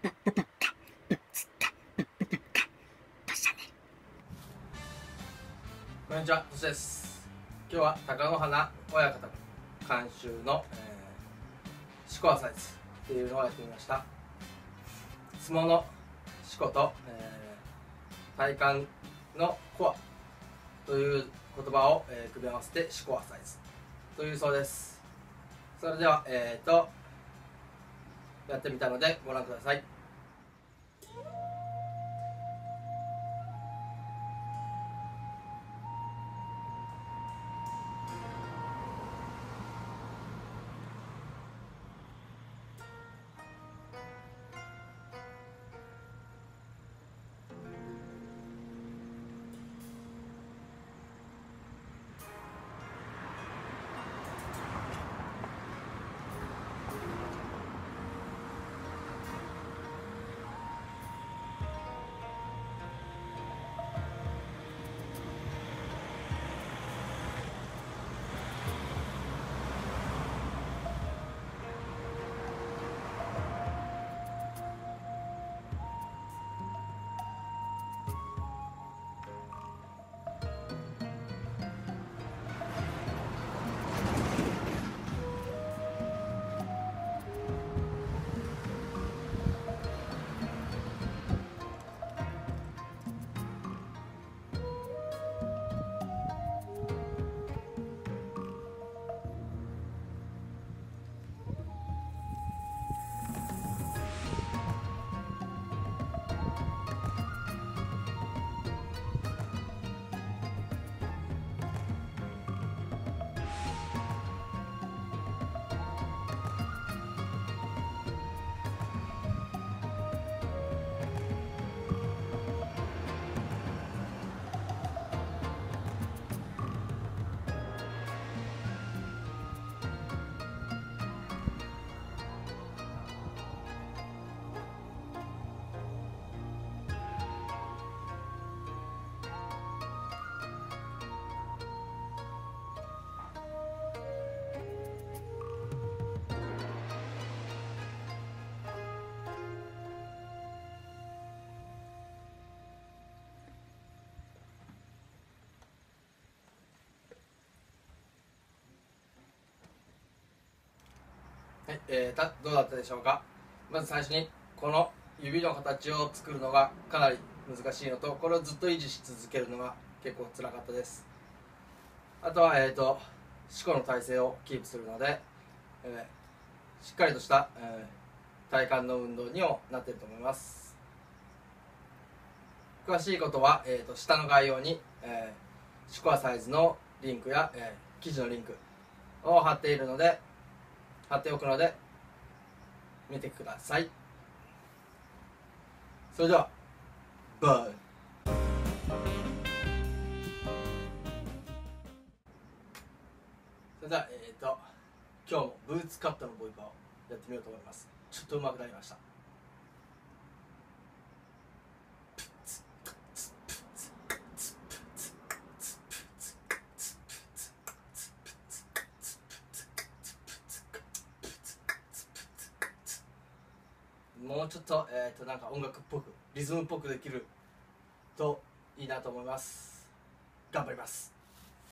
こんにちは、としです。今日は貴乃花親方監修の、えー、四股アサイズっていうのをやってみました。相撲の四股と、えー、体幹のコアという言葉を、えー組み合わせて四股アサイズというそうです。それでは、えーと、やってみたのでご覧ください。はい、えー、たどうだったでしょうか？まず最初にこの指の形を作るのがかなり難しいのとこれをずっと維持し続けるのが結構辛かったです。あとはえっ、ー、と四股の体勢をキープするので、えーしっかりとした、えー体幹の運動にもなっていると思います。詳しいことは、えー、と下の概要に、えー、シコアサイズのリンクや、えー記事のリンクを貼っているので貼っておくので見てください。それではバイ。それではえっ、ー、と今日もブーツカットのボイパをやってみようと思います。ちょっと上手くなりました。もうちょっと,、えー、となんか音楽っぽくリズムっぽくできるといいなと思います。頑張ります。